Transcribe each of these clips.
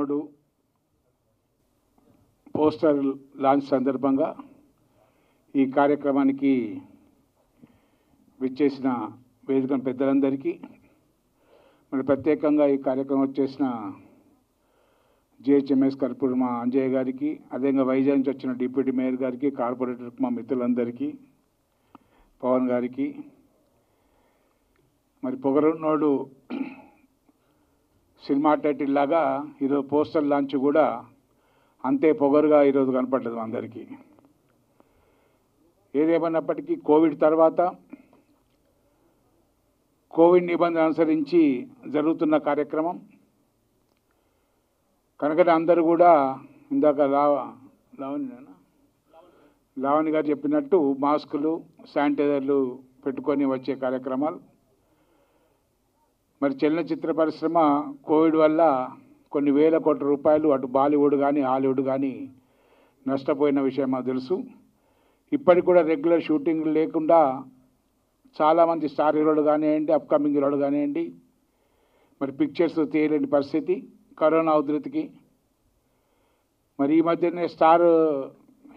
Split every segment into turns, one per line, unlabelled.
ఈనాడు poster launch సందర్భంగా ఈ కార్యక్రమానికి విచ్చేసిన వేదిక పెద్దలందరికీ మరి ప్రత్యేకంగా ఈ కార్యక్రమం వచ్చేసిన జిహెచ్ఎంఎస్ కర్పూర్ మా అంజయ్య గారికి అదేవిధంగా వైజాగ్ నుంచి వచ్చిన డిప్యూటీ మేయర్ గారికి కార్పొరేటర్ మా మిత్రులందరికీ పవన్ గారికి మరి పొగరున్నోడు సినిమా టైటిల్ లాగా ఈరోజు పోస్టర్ లాంచ్ కూడా అంతే పొగరుగా ఈరోజు కనపడలేదు అందరికీ. ఏదేమన్నప్పటికీ కోవిడ్ తర్వాత కోవిడ్ నిబంధన అనుసరించి జరుగుతున్న కార్యక్రమం. కనుక అందరూ కూడా ఇందాక లావ లావణి లావణి గారు చెప్పినట్టు మాస్కులు శానిటైజర్లు పెట్టుకొని వచ్చే కార్యక్రమాలు. మరి చలనచిత్ర పరిశ్రమ కోవిడ్ వల్ల కొన్ని వేల కోట్ల రూపాయలు అటు బాలీవుడ్ కానీ హాలీవుడ్ కానీ నష్టపోయిన విషయం మాకు తెలుసు. ఇప్పటికి కూడా రెగ్యులర్ షూటింగ్ లేకుండా చాలామంది స్టార్ హీరోలు కానివ్వండి అప్కమింగ్ హీరోలు కానివ్వండి మరి పిక్చర్స్ తీయలేని పరిస్థితి కరోనా ఉధృతికి. మరి ఈ మధ్యనే స్టార్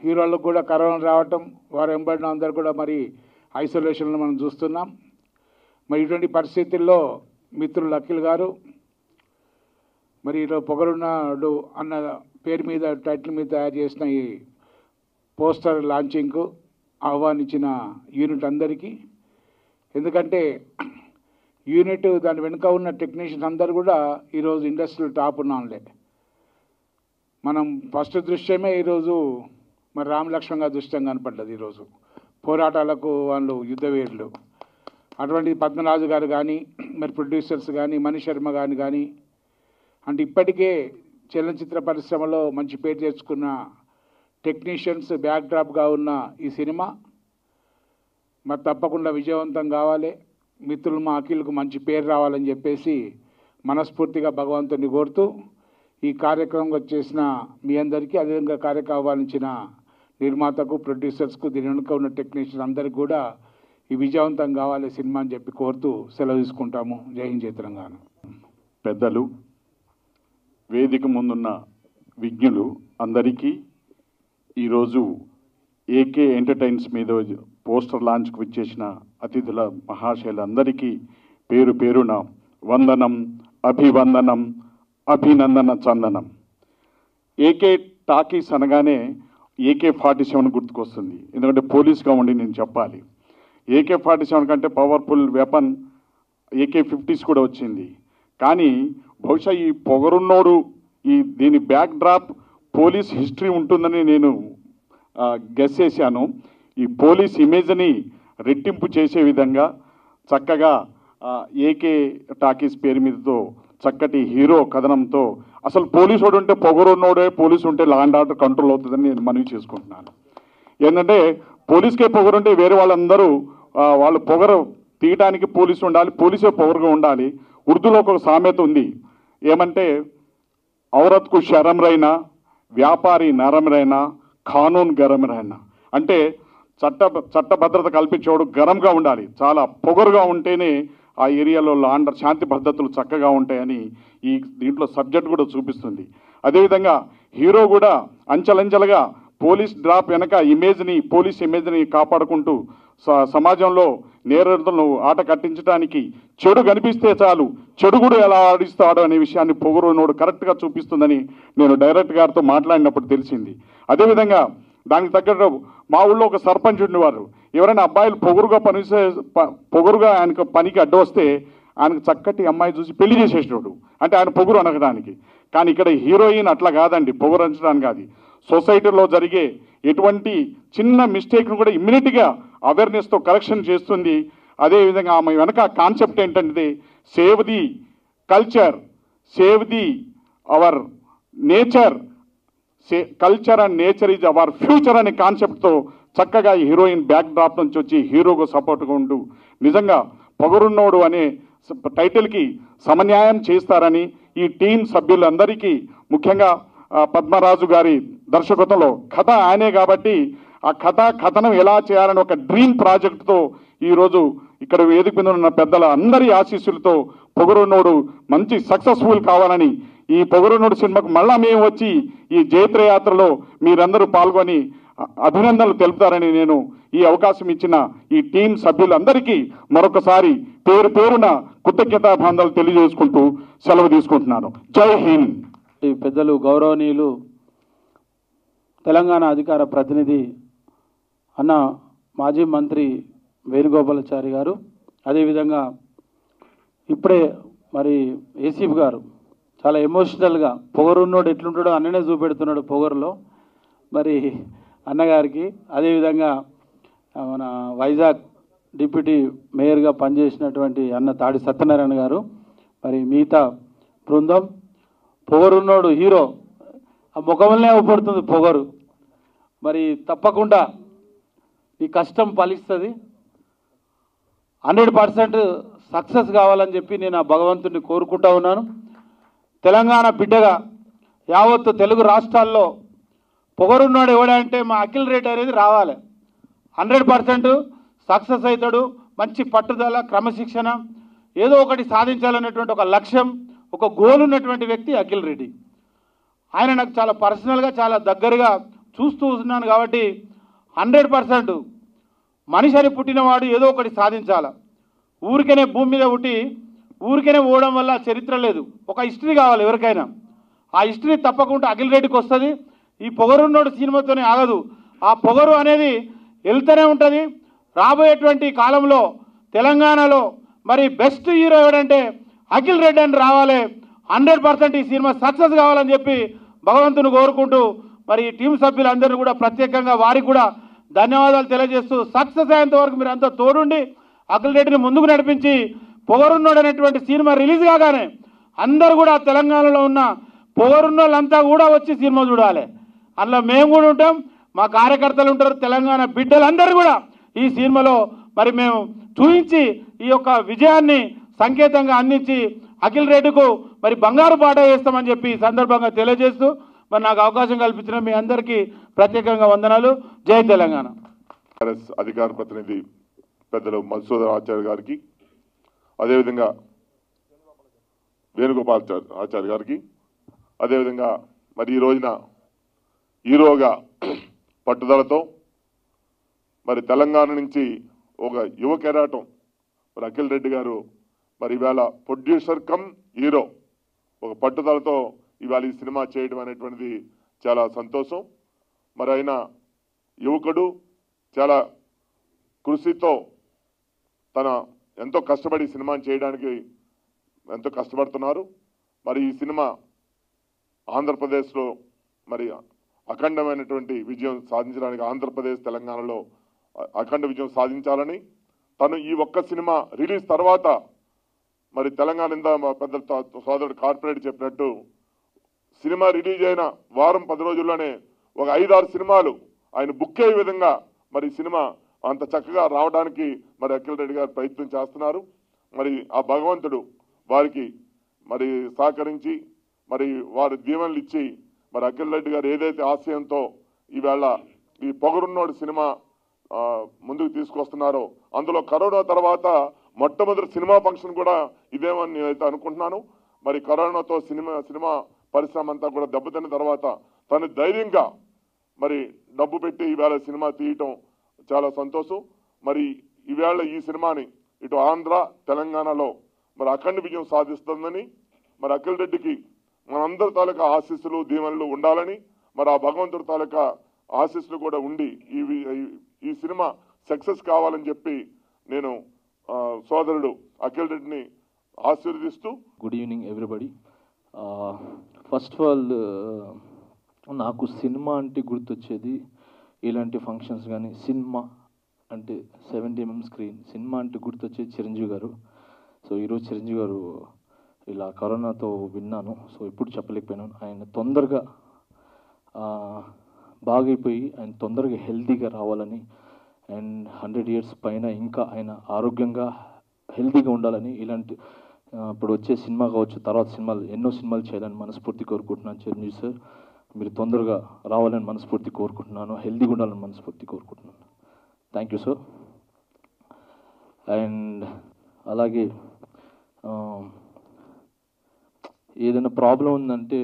హీరోలకు కూడా కరోనా రావటం వారు వెంబడిన అందరు కూడా మరి ఐసోలేషన్లో మనం చూస్తున్నాం. మరి ఇటువంటి పరిస్థితుల్లో మిత్రులు అఖిల్ గారు మరి ఈరోజు పొగరున్నాడు అన్న పేరు మీద టైటిల్ మీద తయారు చేసిన ఈ పోస్టర్ లాంచింగ్కు ఆహ్వానించిన యూనిట్ అందరికీ. ఎందుకంటే యూనిట్ దాని వెనుక ఉన్న టెక్నీషియన్స్ అందరు కూడా ఈరోజు ఇండస్ట్రీలో టాప్ ఉన్నాంలే. మనం ఫస్ట్ దృశ్యమే ఈరోజు మరి రామలక్ష్మణ్ గారి దృశ్యం కనపడ్డది ఈరోజు. పోరాటాలకు వాళ్ళు యుద్ధవీరులు అటువంటి పద్మరాజు గారు కానీ మరి ప్రొడ్యూసర్స్ కానీ మణిశర్మ గారు కానీ అంటే ఇప్పటికే చలనచిత్ర పరిశ్రమలో మంచి పేరు తెచ్చుకున్న టెక్నీషియన్స్ బ్యాక్డ్రాప్గా ఉన్న ఈ సినిమా మరి తప్పకుండా విజయవంతం కావాలి. మిత్రులు మా అఖిల్కు మంచి పేరు రావాలని చెప్పేసి మనస్ఫూర్తిగా భగవంతుని కోరుతూ ఈ కార్యక్రమం వచ్చేసిన మీ అందరికీ అదేవిధంగా కార్యక్రమం నిర్మాతకు ప్రొడ్యూసర్స్కు దీని వెనుక ఉన్న టెక్నీషియన్ అందరికీ కూడా ఈ విజయవంతం కావాలి సినిమా అని చెప్పి కోరుతూ సెలవు తీసుకుంటాము. జై హింద్ జై తెలంగాణ.
పెద్దలు వేదిక ముందున్న విజ్ఞులు అందరికీ ఈరోజు ఏకే ఎంటర్టైన్స్ మీద పోస్టర్ లాంచ్కు విచ్చేసిన అతిథుల మహాశైలందరికీ పేరు పేరున వందనం అభివందనం అభినందన చందనం. ఏకే టాకీస్ అనగానే ఏకే ఫార్టీ సెవెన్ గుర్తుకొస్తుంది. ఎందుకంటే పోలీస్గా ఉండి నేను చెప్పాలి. ఏకే ఫార్టీ సెవెన్ కంటే పవర్ఫుల్ వెపన్ ఏకే ఫిఫ్టీస్ కూడా వచ్చింది. కానీ బహుశా ఈ పొగరున్నోడు ఈ దీని బ్యాక్ డ్రాప్ పోలీస్ హిస్టరీ ఉంటుందని నేను గెస్ చేశాను. ఈ పోలీస్ ఇమేజ్ని రెట్టింపు చేసే విధంగా చక్కగా ఏకే టాకీస్ పేరు మీదతో చక్కటి హీరో కథనంతో అసలు పోలీసోడు ఉంటే పొగరున్నోడే పోలీసు ఉంటే లా అండ్ ఆర్డర్ కంట్రోల్ అవుతుందని నేను మనవి చేసుకుంటున్నాను. ఏంటంటే పోలీస్కే పొగరుంటే వేరే వాళ్ళందరూ వాళ్ళు పొగరు తీయటానికి పోలీసు ఉండాలి పోలీసే పొగరుగా ఉండాలి. ఉర్దూలో ఒక సామెత ఉంది. ఏమంటే ఔరత్కు శరం రైనా వ్యాపారి నరం రైనా ఖానూన్ గరం రైనా అంటే చట్ట చట్టభద్రత కల్పించేవాడు గరంగా ఉండాలి. చాలా పొగరుగా ఉంటేనే ఆ ఏరియాలో లాండర్ శాంతి భద్రతలు చక్కగా ఉంటాయని ఈ దీంట్లో సబ్జెక్ట్ కూడా చూపిస్తుంది. అదేవిధంగా హీరో కూడా అంచెలంచెలుగా పోలీస్ డ్రాప్ వెనక ఇమేజ్ని పోలీస్ ఇమేజ్ని కాపాడుకుంటూ స- సమాజంలో నేరడులను ఆట కట్టించడానికి చెడు కనిపిస్తే చాలు చెడు కూడా ఎలా ఆడిస్తాడు అనే విషయాన్ని పొగరునోడు కరెక్ట్గా చూపిస్తుందని నేను డైరెక్ట్ గారితో మాట్లాడినప్పుడు తెలిసింది. అదేవిధంగా దానికి తగ్గట్టు మా ఊళ్ళో ఒక సర్పంచ్ ఉండేవారు. ఎవరైనా అబ్బాయిలు పొగరుగా పని పొగరుగా ఆయనకు పనికి అడ్డు వస్తే ఆయనకు చక్కటి అమ్మాయి చూసి పెళ్ళి చేసేటోడు అంటే ఆయన పొగురు అనగడానికి. కానీ ఇక్కడ హీరోయిన్ అట్లా కాదండి పొగరు అంచడానికి కాదు. సొసైటీలో జరిగే ఎటువంటి చిన్న మిస్టేక్ను కూడా ఇమ్మీడియట్గా అవేర్నెస్తో కరెక్షన్ చేస్తుంది. అదేవిధంగా ఆమె వెనక కాన్సెప్ట్ ఏంటంటే save the culture save the our nature say culture and nature is our future అనే కాన్సెప్ట్తో చక్కగా ఈ హీరోయిన్ బ్యాక్ డ్రాప్ నుంచి వచ్చి హీరోకు సపోర్ట్గా ఉండు. నిజంగా పొగరున్నోడు అనే టైటిల్కి సమన్యాయం చేస్తారని ఈ టీం సభ్యులందరికీ ముఖ్యంగా పద్మరాజు గారి దర్శకత్వంలో కథ ఆయనే కాబట్టి ఆ కథ కథనం ఎలా చేయాలని ఒక డ్రీమ్ ప్రాజెక్టుతో ఈరోజు ఇక్కడ వేదిక మీద ఉన్న పెద్దల అందరి ఆశీస్సులతో పొగరున్నోడు మంచి సక్సెస్ఫుల్ కావాలని ఈ పొగరునోడు సినిమాకు మళ్ళా మేము వచ్చి ఈ జైత్రయాత్రలో మీరందరూ పాల్గొని అభినందనలు తెలుపుతారని నేను ఈ అవకాశం ఇచ్చిన ఈ టీం సభ్యులందరికీ మరొకసారి పేరు పేరున కృతజ్ఞతాభాందాలు తెలియజేసుకుంటూ సెలవు తీసుకుంటున్నాను. జై హింద్.
ఈ పెద్దలు గౌరవనీయులు తెలంగాణ అధికార ప్రతినిధి అన్న మాజీ మంత్రి వేణుగోపాలాచారి గారు. అదేవిధంగా ఇప్పుడే మరి ఏసీపీ గారు చాలా ఎమోషనల్గా పొగరున్నోడు ఎట్లుంటాడో అన్ననే చూపెడుతున్నాడు పొగరులో. మరి అన్నగారికి అదేవిధంగా మన వైజాగ్ డిప్యూటీ మేయర్గా పనిచేసినటువంటి అన్న తాడి సత్యనారాయణ గారు. మరి మిగతా బృందం పొగరున్నోడు హీరో. ఆ ముఖంలోనే అవపడుతుంది పొగరు. మరి తప్పకుండా ఈ కష్టం ఫలిస్తుంది. హండ్రెడ్ పర్సెంట్ సక్సెస్ కావాలని చెప్పి నేను ఆ భగవంతుడిని కోరుకుంటా ఉన్నాను. తెలంగాణ బిడ్డగా యావత్తు తెలుగు రాష్ట్రాల్లో పొగరున్నాడు ఎవడంటే మా అఖిల్ రేట్ అనేది రావాలి. హండ్రెడ్ పర్సెంట్ సక్సెస్ అవుతాడు. మంచి పట్టుదల క్రమశిక్షణ ఏదో ఒకటి సాధించాలనేటువంటి ఒక లక్ష్యం ఒక గోల్ ఉన్నటువంటి వ్యక్తి అఖిల్ రెడ్డి. ఆయన నాకు చాలా పర్సనల్గా చాలా దగ్గరగా చూస్తూ ఉన్నాను కాబట్టి హండ్రెడ్ పర్సెంట్ మనిషి అని పుట్టినవాడు ఏదో ఒకటి సాధించాల. ఊరికనే భూమి మీద పుట్టి ఊరికనే పోవడం వల్ల చరిత్ర లేదు. ఒక హిస్టరీ కావాలి ఎవరికైనా. ఆ హిస్టరీ తప్పకుండా అఖిల్ రెడ్డికి వస్తుంది. ఈ పొగరున్నోడు సినిమాతోనే ఆగదు. ఆ పొగరు అనేది వెళ్తూనే ఉంటుంది. రాబోయేటువంటి కాలంలో తెలంగాణలో మరి బెస్ట్ హీరో ఎవడంటే అఖిల్ రెడ్డి అని రావాలి. హండ్రెడ్ పర్సెంట్ ఈ సినిమా సక్సెస్ కావాలని చెప్పి భగవంతుని కోరుకుంటూ మరి ఈ టీం సభ్యులందరినీ కూడా ప్రత్యేకంగా వారికి కూడా ధన్యవాదాలు తెలియజేస్తూ సక్సెస్ అయ్యేంత వరకు మీరు అంతా తోడుండి అఖిల్ రెడ్డిని ముందుకు నడిపించి పొగరున్నోడనేటువంటి సినిమా రిలీజ్ కాగానే అందరూ కూడా తెలంగాణలో ఉన్న పొగరున్నోళ్ళంతా కూడా వచ్చి సినిమా చూడాలి. అందులో మేము కూడా ఉంటాం మా కార్యకర్తలు ఉంటారు తెలంగాణ బిడ్డలందరూ కూడా ఈ సినిమాలో మరి మేము చూపించి ఈ యొక్క విజయాన్ని సంకేతంగా అందించి అఖిల్ రెడ్డికు మరి బంగారు పాట వేస్తామని చెప్పి ఈ సందర్భంగా తెలియజేస్తూ మరి నాకు అవకాశం కల్పించిన మీ అందరికీ ప్రత్యేకంగా వందనాలు. జై తెలంగాణ.
అధికార ప్రతినిధి పెద్దలు మధుసూదన్ ఆచార్య గారికి అదేవిధంగా వేణుగోపాల్ ఆచార్య గారికి అదేవిధంగా మరి ఈ రోజున హీరోగా పట్టుదలతో మరి తెలంగాణ నుంచి ఒక యువ కెరాటం మరి అఖిల్ రెడ్డి గారు మరి ఇవాళ ప్రొడ్యూసర్ కమ్ హీరో ఒక పట్టుదలతో ఇవాళ ఈ సినిమా చేయడం అనేటువంటిది చాలా సంతోషం. మరి ఆయన యువకుడు చాలా కృషితో తన ఎంతో కష్టపడి సినిమా సినిమాని చేయడానికి ఎంతో కష్టపడుతున్నారు. మరి ఈ సినిమా ఆంధ్రప్రదేశ్లో మరి అఖండమైనటువంటి విజయం సాధించడానికి ఆంధ్రప్రదేశ్ తెలంగాణలో అఖండ విజయం సాధించాలని తను ఈ ఒక్క సినిమా రిలీజ్ తర్వాత మరి తెలంగాణ ఇందా మా పెద్ద తో- సోదరుడు కార్పొరేట్ చెప్పినట్టు సినిమా రిలీజ్ అయిన వారం పది రోజుల్లోనే ఒక ఐదారు సినిమాలు ఆయన బుక్ అయ్యే విధంగా మరి సినిమా అంత చక్కగా రావడానికి మరి అఖిల్ రెడ్డి గారు ప్రయత్నం చేస్తున్నారు. మరి ఆ భగవంతుడు వారికి మరి సహకరించి మరి వారి దీవెనలు ఇచ్చి మరి అఖిల్ రెడ్డి గారు ఏదైతే ఆశయంతో ఈవేళ ఈ పొగరున్నోడు సినిమా ముందుకు తీసుకొస్తున్నారో అందులో కరోనా తర్వాత మొట్టమొదటి సినిమా ఫంక్షన్ కూడా ఇదేమని నేనైతే అనుకుంటున్నాను. మరి కరోనాతో సినిమా సినిమా పరిశ్రమ అంతా కూడా దెబ్బతిన్న తర్వాత తను ధైర్యంగా మరి డబ్బు పెట్టి ఈవేళ సినిమా తీయటం చాలా సంతోషం. మరి ఈవేళ ఈ సినిమాని ఇటు ఆంధ్ర తెలంగాణలో మరి అఖండ విజయం సాధిస్తుందని మరి అఖిల్ రెడ్డికి మనందరి తాలూకా ఆశీస్సులు దీవెనలు ఉండాలని మరి ఆ భగవంతుడి తాలూకా ఆశీస్సులు కూడా ఉండి ఈ ఈ- సినిమా సక్సెస్ కావాలని చెప్పి నేను సోదరుడు అఖిల్ రెడ్డిని ఆశీర్వదిస్తూ
good evening everybody first of all నాకు సినిమా అంటే గుర్తొచ్చేది ఇలాంటి ఫంక్షన్స్ కానీ సినిమా అంటే సెవెంటీ ఎంఎం స్క్రీన్ సినిమా అంటే గుర్తొచ్చేది చిరంజీవి గారు. సో ఈరోజు చిరంజీవి గారు ఇలా కరోనాతో విన్నాను. సో ఇప్పుడు చెప్పలేకపోయినాను. ఆయన తొందరగా బాగైపోయి ఆయన తొందరగా హెల్తీగా రావాలని అండ్ హండ్రెడ్ ఇయర్స్ పైన ఇంకా ఆయన ఆరోగ్యంగా హెల్తీగా ఉండాలని ఇలాంటి ఇప్పుడు వచ్చే సినిమా కావచ్చు తర్వాత సినిమాలు ఎన్నో సినిమాలు చేయాలని మనస్ఫూర్తి కోరుకుంటున్నాను చిరంజీవి సార్. మీరు తొందరగా రావాలని మనస్ఫూర్తి కోరుకుంటున్నాను హెల్తీగా ఉండాలని మనస్ఫూర్తి కోరుకుంటున్నాను. థ్యాంక్ యూ సార్ అండ్ అలాగే ఏదైనా ప్రాబ్లం ఉందంటే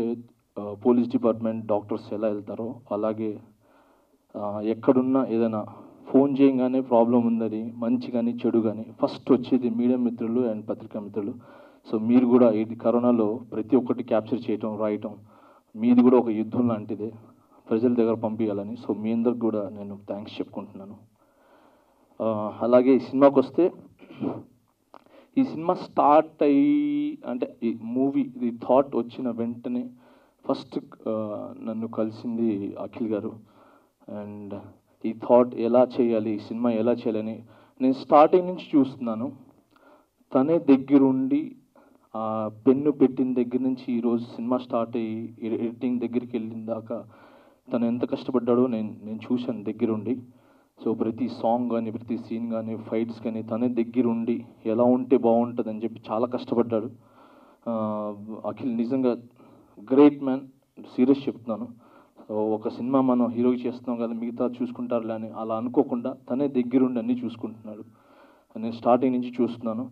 పోలీస్ డిపార్ట్మెంట్ డాక్టర్స్ ఎలా వెళ్తారో అలాగే ఎక్కడున్నా ఏదైనా ఫోన్ చేయగానే ప్రాబ్లం ఉందని మంచి కానీ చెడు కానీ ఫస్ట్ వచ్చేది మీడియా మిత్రులు అండ్ పత్రికా మిత్రులు. సో మీరు కూడా ఇది కరోనాలో ప్రతి ఒక్కటి క్యాప్చర్ చేయటం రాయటం మీది కూడా ఒక యుద్ధం లాంటిదే. ప్రజల దగ్గర పంపించాలని సో మీ అందరికి కూడా నేను థ్యాంక్స్ చెప్పుకుంటున్నాను. అలాగే ఈ సినిమాకి వస్తే ఈ సినిమా స్టార్ట్ అయ్యి అంటే ఈ మూవీ ఈ థాట్ వచ్చిన వెంటనే ఫస్ట్ నన్ను కలిసింది అఖిల్ గారు. అండ్ ఈ థాట్ ఎలా చేయాలి ఈ సినిమా ఎలా చేయాలని నేను స్టార్టింగ్ నుంచి చూస్తున్నాను. తనే దగ్గరుండి ఆ పెన్ను పెట్టిన దగ్గర నుంచి ఈరోజు సినిమా స్టార్ట్ అయ్యి ఎడిటింగ్ దగ్గరికి వెళ్ళిన దాకా తను ఎంత కష్టపడ్డాడో నేను నేను చూశాను దగ్గరుండి. సో ప్రతి సాంగ్ కానీ ప్రతి సీన్ కానీ ఫైట్స్ కానీ తనే దగ్గరుండి ఎలా ఉంటే బాగుంటుంది అని చెప్పి చాలా కష్టపడ్డాడు. అఖిల్ నిజంగా గ్రేట్ మ్యాన్ సీరియస్ చెప్తున్నాను. ఒక సినిమా మనం హీరోకి చేస్తున్నాం కదా మిగతా చూసుకుంటారులే అని అలా అనుకోకుండా తనే దగ్గరుండి అన్నీ చూసుకుంటున్నాడు. నేను స్టార్టింగ్ నుంచి చూస్తున్నాను.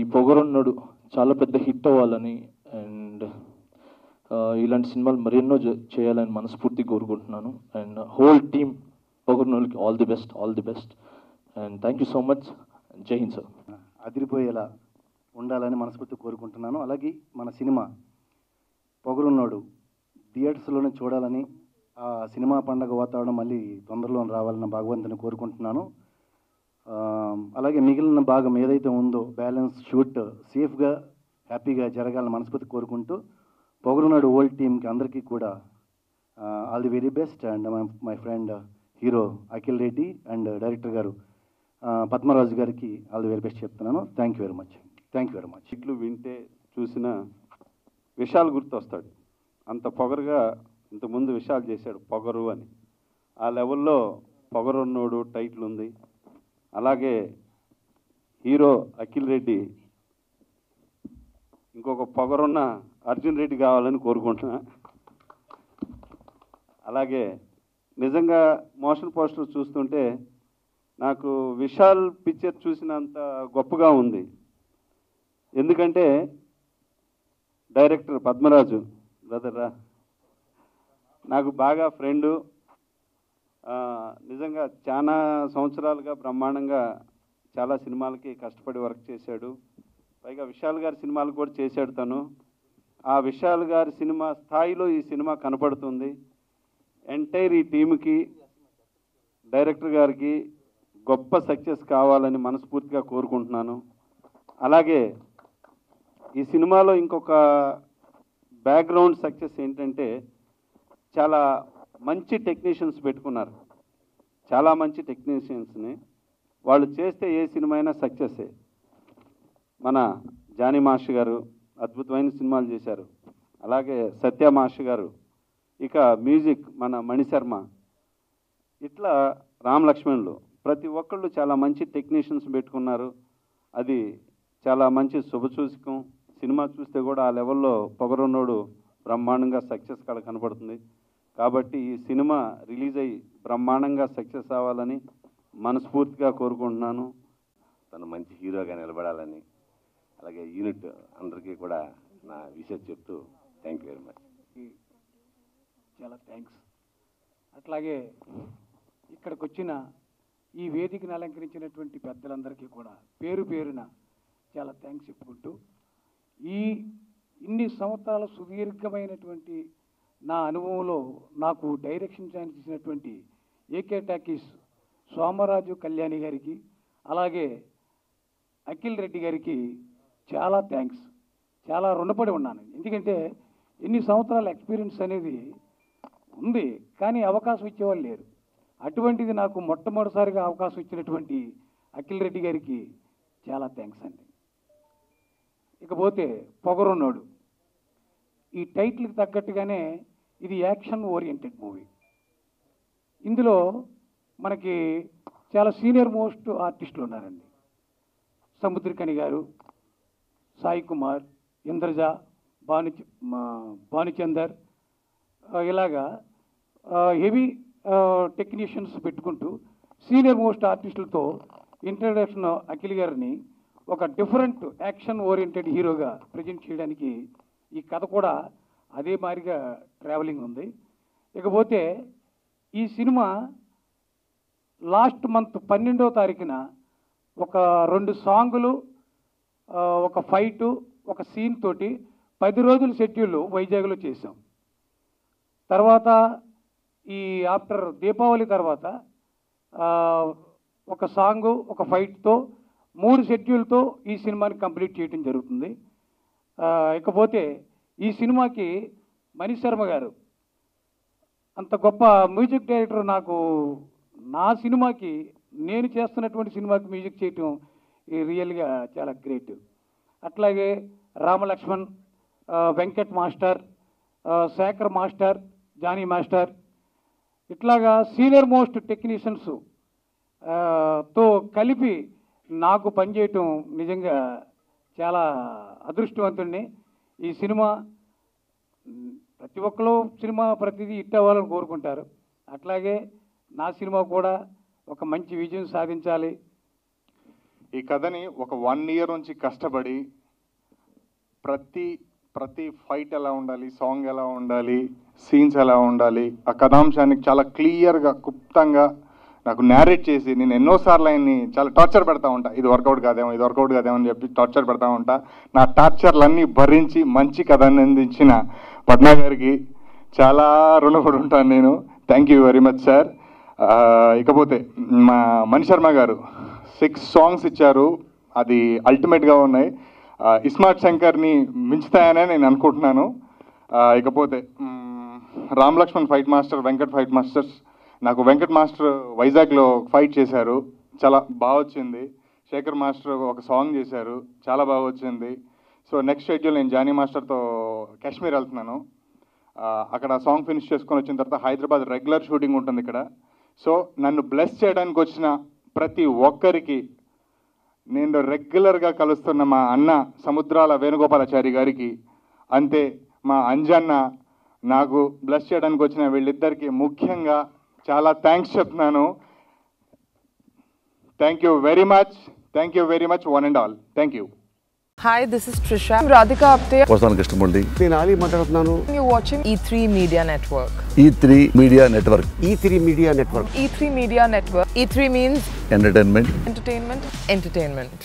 ఈ పొగరున్నాడు చాలా పెద్ద హిట్ అవ్వాలని అండ్ ఇలాంటి సినిమాలు మరెన్నో చేయాలని మనస్ఫూర్తి కోరుకుంటున్నాను. And whole team పొగరున్నోళ్ళకి all the best all the best. And thank you so much. జై హింద్ సార్.
అదిరిపోయేలా ఉండాలని మనస్ఫూర్తి కోరుకుంటున్నాను. అలాగే మన సినిమా పొగరున్నాడు థియేటర్స్లోనే చూడాలని ఆ సినిమా పండగ వాతావరణం మళ్ళీ తొందరలో రావాలని భగవంతుని కోరుకుంటున్నాను. అలాగే మిగిలిన భాగం ఏదైతే ఉందో బ్యాలెన్స్ షూట్ సేఫ్గా హ్యాపీగా జరగాలని మనస్ఫూర్తి కోరుకుంటూ పొగరునాడు ఓల్డ్ టీంకి అందరికీ కూడా all the very best and my friend hero Akhil Reddy and director గారు పద్మరాజు గారికి ఆల్ ది వెరీ బెస్ట్ చెప్తున్నాను. Thank you very much. Thank you very much.
ఇట్లు వింటే చూసిన విషయాలు గుర్తొస్తాడు అంత పొగరుగా ఇంతకుముందు విషయాలు చేశాడు పొగరు అని. ఆ లెవెల్లో పొగరున్నోడు టైటిల్ ఉంది. అలాగే హీరో అఖిల్ రెడ్డి ఇంకొక పొగరున్న అర్జున్ రెడ్డి కావాలని కోరుకుంటున్నా. అలాగే నిజంగా మోషన్ పోస్టర్ చూస్తుంటే నాకు విశాల్ పిక్చర్ చూసినంత గొప్పగా ఉంది. ఎందుకంటే డైరెక్టర్ పద్మరాజు బ్రదర్రా uh, నాకు బాగా ఫ్రెండు నిజంగా చాలా సంవత్సరాలుగా బ్రహ్మాండంగా చాలా సినిమాలకి కష్టపడి వర్క్ చేశాడు. పైగా విశాల్ గారి సినిమాలు కూడా చేశాడు తను. ఆ విశాల్ గారి సినిమా స్థాయిలో ఈ సినిమా కనపడుతుంది. ఎంటైర్ ఈ టీంకి డైరెక్టర్ గారికి గొప్ప సక్సెస్ కావాలని మనస్ఫూర్తిగా కోరుకుంటున్నాను. అలాగే ఈ సినిమాలో ఇంకొక బ్యాక్గ్రౌండ్ సక్సెస్ ఏంటంటే చాలా మంచి టెక్నీషియన్స్ పెట్టుకున్నారు. చాలా మంచి టెక్నీషియన్స్ని. వాళ్ళు చేస్తే ఏ సినిమా అయినా సక్సెస్సే మన జానీ మాస్టర్ గారు అద్భుతమైన సినిమాలు చేశారు. అలాగే సత్య మాస్టర్ గారు ఇక మ్యూజిక్ మన మణిశర్మ ఇట్లా రామలక్ష్మణులు ప్రతి ఒక్కళ్ళు చాలా మంచి టెక్నీషియన్స్ పెట్టుకున్నారు. అది చాలా మంచి శుభసూచకం సినిమా చూస్తే కూడా ఆ లెవెల్లో పొగరున్నోడు బ్రహ్మాండంగా సక్సెస్ కాడ కనపడుతుంది. కాబట్టి ఈ సినిమా రిలీజ్ అయ్యి బ్రహ్మాండంగా సక్సెస్ అవ్వాలని మనస్ఫూర్తిగా కోరుకుంటున్నాను.
తను మంచి హీరోగా నిలబడాలని అలాగే యూనిట్ అందరికీ కూడా నా విషయం చెప్తూ థ్యాంక్ యూ వెరీ మచ్
చాలా థ్యాంక్స్ అట్లాగే ఇక్కడికి వచ్చిన ఈ వేదికను అలంకరించినటువంటి పెద్దలందరికీ కూడా పేరు పేరున చాలా థ్యాంక్స్ చెప్పుకుంటూ ఈ ఇన్ని సంవత్సరాల సుదీర్ఘమైనటువంటి నా అనుభవంలో నాకు డైరెక్షన్ ఛాన్స్ ఇచ్చినటువంటి ఏకే టాకీస్ సోమరాజు కళ్యాణి గారికి అలాగే అఖిల్ రెడ్డి గారికి చాలా థ్యాంక్స్ చాలా రుణపడి ఉన్నాను. ఎందుకంటే ఎన్ని సంవత్సరాల ఎక్స్పీరియన్స్ అనేది ఉంది కానీ అవకాశం ఇచ్చేవాళ్ళు లేరు. అటువంటిది నాకు మొట్టమొదటిసారిగా అవకాశం ఇచ్చినటువంటి అఖిల్ రెడ్డి గారికి చాలా థ్యాంక్స్ అండి. ఇకపోతే పొగరున్నాడు. ఈ టైటిల్కి తగ్గట్టుగానే ఇది యాక్షన్ ఓరియంటెడ్ మూవీ. ఇందులో మనకి చాలా సీనియర్ మోస్ట్ ఆర్టిస్టులు ఉన్నారండి. సముద్రకని గారు సాయి కుమార్ ఇంద్రజ భాను భానుచందర్ ఇలాగా హెవీ టెక్నీషియన్స్ పెట్టుకుంటూ సీనియర్ మోస్ట్ ఆర్టిస్టులతో ఇంట్రడక్షన్ అఖిల్ గారిని ఒక డిఫరెంట్ యాక్షన్ ఓరియంటెడ్ హీరోగా ప్రజెంట్ చేయడానికి ఈ కథ కూడా అదే మాదిరిగా ట్రావెలింగ్ ఉంది. ఇకపోతే ఈ సినిమా లాస్ట్ మంత్ పన్నెండో తారీఖున ఒక రెండు సాంగులు ఒక ఫైటు ఒక సీన్ తోటి పది రోజుల షెడ్యూల్ వైజాగ్లో చేసాం తర్వాత ఈ ఆఫ్టర్ దీపావళి తర్వాత ఒక సాంగు ఒక ఫైట్తో మూడు షెడ్యూల్తో ఈ సినిమాని కంప్లీట్ చేయడం జరుగుతుంది. ఇకపోతే ఈ సినిమాకి మనీష్ శర్మ గారు అంత గొప్ప మ్యూజిక్ డైరెక్టర్ నాకు నా సినిమాకి నేను చేస్తున్నటువంటి సినిమాకి మ్యూజిక్ చేయటం ఈ రియల్గా చాలా గ్రేట్. అట్లాగే Ramalakshman Venkat master Shekar master Jani master ఇట్లాగా సీనియర్ మోస్ట్ టెక్నీషియన్స్తో కలిపి నాకు పనిచేయటం నిజంగా చాలా అదృష్టవంతుడిని ఈ సినిమా ప్రతి ఒక్కరు సినిమా ప్రతిదీ హిట్ అవ్వాలని కోరుకుంటారు. అట్లాగే నా సినిమా కూడా ఒక మంచి విజయం సాధించాలి.
ఈ కథని ఒక వన్ ఇయర్ నుంచి కష్టపడి ప్రతి ప్రతి ఫైట్ ఎలా ఉండాలి సాంగ్ ఎలా ఉండాలి సీన్స్ ఎలా ఉండాలి ఆ కథాంశానికి చాలా క్లియర్గా క్లుప్తంగా నాకు నేరేట్ చేసి నేను ఎన్నోసార్లు ఆయన్ని చాలా టార్చర్ పెడతా ఉంటా. ఇది వర్కౌట్ కాదేమో ఇది వర్కౌట్ కాదేమో అని చెప్పి టార్చర్ పెడతా ఉంటా. నా టార్చర్లన్నీ భరించి మంచి కథని అందించిన పద్మా గారికి చాలా రుణపడి ఉంటాను నేను. Thank you very much sir ఇకపోతే మా మణి శర్మ గారు సిక్స్ సాంగ్స్ ఇచ్చారు. అది అల్టిమేట్గా ఉన్నాయి. ఇస్మార్ట్ శంకర్ని మించుతాయనే నేను అనుకుంటున్నాను. ఇకపోతే Ram Lakshman fight master Venkat fight masters నాకు వెంకట్ మాస్టర్ వైజాగ్లో ఫైట్ చేశారు. చాలా బాగా వచ్చింది శేఖర్ మాస్టర్ ఒక సాంగ్ చేశారు. చాలా బాగా వచ్చింది సో నెక్స్ట్ షెడ్యూల్ నేను జానీ మాస్టర్తో కాశ్మీర్ వెళ్తున్నాను. అక్కడ సాంగ్ ఫినిష్ చేసుకొని వచ్చిన తర్వాత హైదరాబాద్ రెగ్యులర్ షూటింగ్ ఉంటుంది ఇక్కడ. సో నన్ను బ్లెస్ చేయడానికి వచ్చిన ప్రతి ఒక్కరికి నేను రెగ్యులర్గా కలుస్తున్న మా అన్న సముద్రాల వేణుగోపాలాచారి గారికి అంతే మా అంజన్న నాకు బ్లెస్ చేయడానికి వచ్చిన వీళ్ళిద్దరికీ ముఖ్యంగా చాలా థ్యాంక్స్ చెప్తున్నాను. Thank you very much thank you very much one and all thank you
hi this is Trisha Radhika Apte
వస్తాను కష్టపడి
నేను ఆలీ మాట్లాడుతున్నాను.
You watching E three media network
E three media network
E three media network
E three media network E means
entertainment
entertainment entertainment